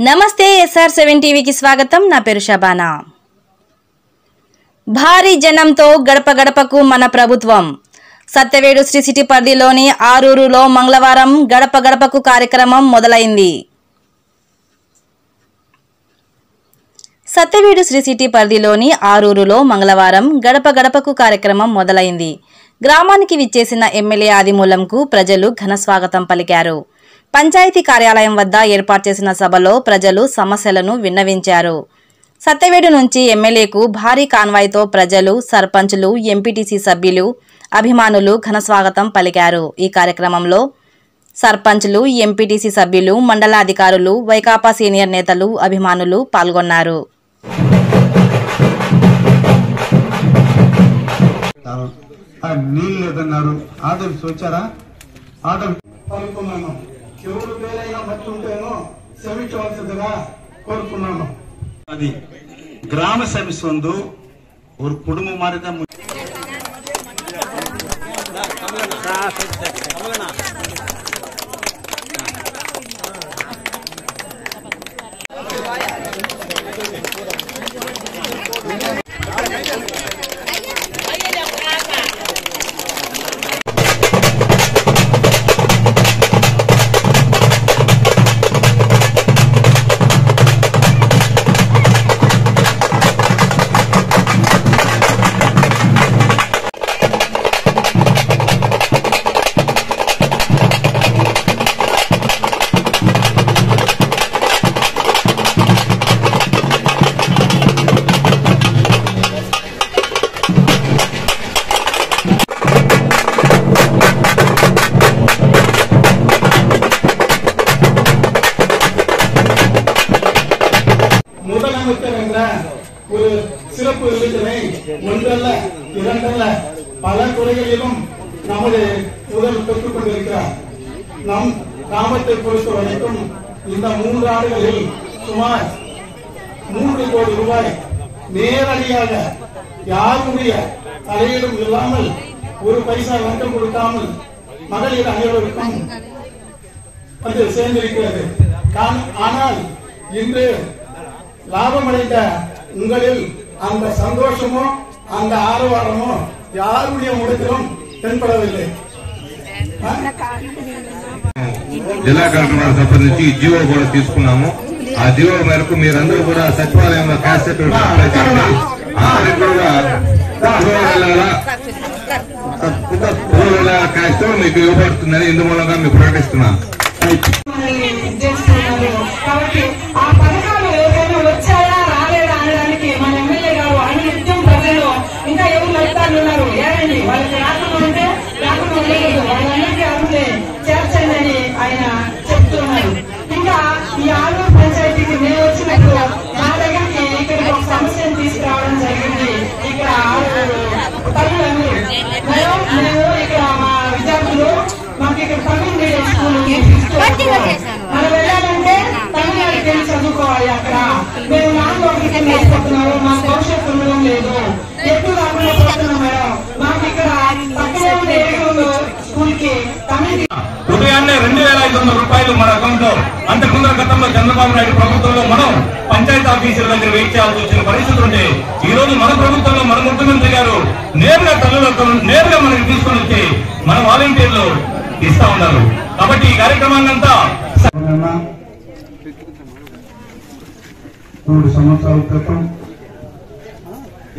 నమస్తే SR seven టీవీకి స్వాగతం. నా పేరు షబానా. భారీ జనంతో గడప గడపకు మన ప్రభుత్వం. సత్యవేడు శ్రీ సిటీ పరిధిలోని ఆరూరులో మంగళవారం గడప గడపకు కార్యక్రమం మొదలైంది. సత్యవేడు శ్రీ సిటీ పరిధిలోని ఆరూరులో మంగళవారం గడప గడపకు కార్యక్రమం మొదలైంది. గ్రామానికి విచ్చేసిన ఎమ్మెల్యే ఆదిమూలంకు ప్రజలు ఘన స్వాగతం పలికారు. పంచాయతీ కార్యాలయం వద్ద ఏర్పాటు చేసిన సభలో ప్రజలు సమస్యలను విన్నవించారు. సత్యవేడు నుంచి ఎమ్మెల్యేకు భారీ కాన్వాయ్తో ప్రజలు సర్పంచులు ఎంపీటీసీ సభ్యులు అభిమానులు ఘన స్వాగతం పలికారు. ఈ కార్యక్రమంలో సర్పంచ్లు ఎంపీటీసీ సభ్యులు మండలాధికారులు వైకాపా సీనియర్ నేతలు అభిమానులు పాల్గొన్నారు. నీళ్ళు లేదన్నారు ఆర్డర్స్ వచ్చారా? ఆర్డర్ ఎవరు వేరైనా భక్తి ఉంటేనో శ్రమించవలసిందిగా కోరుతున్నాను అది గ్రామ సమిసొందు ஒரு குடும்ப மாதிரி தான் சிறப்பு விருதினை ஒன்றல்ல இரண்டல்ல பல துறைகளிலும் நமது முதல் பெற்றுக் கொண்டிருக்கிறார். நம் கிராமத்தை பொறுத்த வரைக்கும் இந்த மூன்று ஆண்டுகளில் சுமார் மூன்று கோடி ரூபாய் நேரடியாக யாருடைய தலையீடும் இல்லாமல் ஒரு பைசா லஞ்சம் கொடுக்காமல் மகளிர் அனைவருக்கும் வந்து சேர்ந்திருக்கிறது. ஆனால் இன்று லாபமடைந்த உங்களில் அந்த சந்தோஷமோ அந்த ஆரவாரமோ யாருடைய முகத்திலும் தென்படவில்லை ஆ? జిల్లా కలెక్టర్ సంబంధించి జీవో కూడా తీసుకున్నాము ఆ జీవో మేరకు మీరందరూ కూడా సచివాలయంలో క్యాష్ సర్టిఫికేట్ అప్లై చేయండి అందరికి కూడా మూడు వేల మూడు వేల క్యాష్ తో మీకు ఇవ్వబడుతుందని ఇందు మూలంగా మీకు ప్రకటిస్తున్నాను తమిళ మీడియం స్కూల్ మనం వెళ్ళాలంటే తమిళనాడుకి వెళ్ళి చదువుకోవాలి అక్కడ మేము మా భవిష్యత్తు ఉండడం లేదు పోతున్నాం మేడం మాకు ఇక్కడ పక్కనే స్కూల్కి తమిళ ఉదయాన్నే రెండు వేల ఐదు వందల రూపాయలు మన అకౌంట్లో అంతకుముందు గతంలో చంద్రబాబు నాయుడు ప్రభుత్వంలో మనం పంచాయతీ ఆఫీసుల దగ్గర వెయిట్ చేయాల్సి వచ్చిన పరిస్థితులు ఉంటే ఈ రోజు మన ప్రభుత్వంలో మన ముఖ్యమంత్రి గారు నేరుగా తల్లులకు నేరుగా మనకి తీసుకుని వచ్చి మన వాలంటీర్లు ఇస్తా ఉన్నారు. కాబట్టి ఈ కార్యక్రమాన్నంతా మూడు సంవత్సరాల క్రితం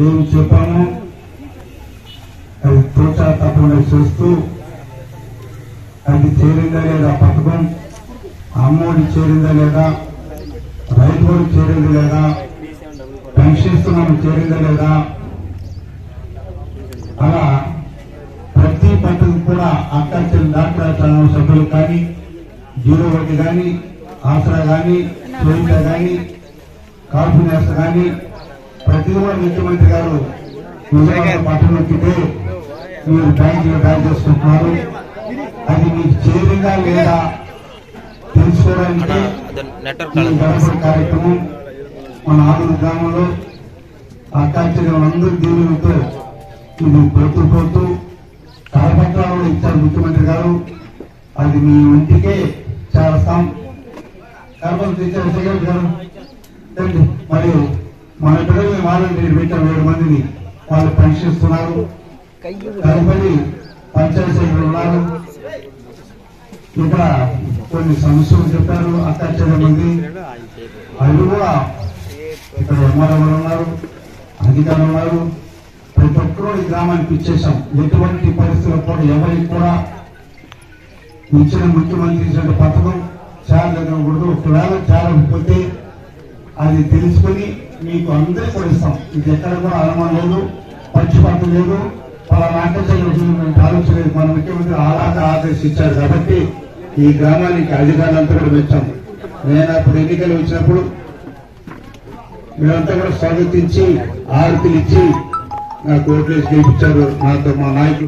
ఏం చెప్పాము? అది తోచా తప్పకుండా చేస్తూ అది చేరిందా లేదా పథకం? అమ్మఒడి చేరిందా లేదా? రైతు చేరింది లేదా? లేదా పెన్షిస్తున్నాము చేరిందా లేదా? అలా కూడా అక్కడ డాక్టర్ ఛానల్ సభ్యులు కానీ జీరో ఒకటి కానీ ఆసరా కానీ సోయిత కానీ కాపు నేస్త కానీ ప్రతి కూడా ముఖ్యమంత్రి గారు విజయవాడ పట్టణంకితే మీరు బ్యాంకులో బ్యాంక్ చేసుకుంటున్నారు. అది మీకు చేరిందా లేదా తెలుసుకోవడానికి కార్యక్రమం మన ఆరు గ్రామంలో ఆ కార్యక్రమం అందరి దీవులతో ఇది పోతూ పోతూ కరపత్రాలు ఇచ్చారు ముఖ్యమంత్రి గారు. అది మీ ఇంటికే చేస్తాం కర్మలు తెచ్చారు సెక్రటరీ గారు మరియు మన పిల్లల్ని వాలంటీర్ పెట్టారు ఏడు మందిని. వాళ్ళు పరీక్షిస్తున్నారు. తదుపరి పంచాయతీ సెక్రటరీ ఉన్నారు. ఇక్కడ కొన్ని సమస్యలు చెప్పారు. అత్యాచారం మంది. అవి కూడా ఇక్కడ ఎంఆర్ఓ ఉన్నారు. అధికారులు ఉన్నారు. ప్రతి ఒక్కరూ ఈ గ్రామానికి ఇచ్చేసాం ఎటువంటి పరిస్థితుల్లో కూడా ఎవరికి కూడా ఇచ్చిన ముఖ్యమంత్రి ఇచ్చిన పథకం చేరలేకూడదు ఒకవేళ చేరకపోతే అది తెలుసుకొని మీకు అందరికీ కూడా ఇస్తాం. ఇది ఎక్కడ కూడా అనుమానం లేదు పక్షపాతం లేదు. వాళ్ళ నాట్యం ఆలోచన లేదు. మన ముఖ్యమంత్రి అలాగా ఆదేశించారు కాబట్టి ఈ గ్రామానికి అధికారులంతా కూడా వచ్చాం. నేను అప్పుడు ఎన్నికలు వచ్చినప్పుడు మేమంతా కూడా స్వాగతించి ఆరతిలు ఇచ్చి ಕೋರ್ಟ್ ಕೇಳಿಸಿ ವಿಚಾರ ನಾಯಕರು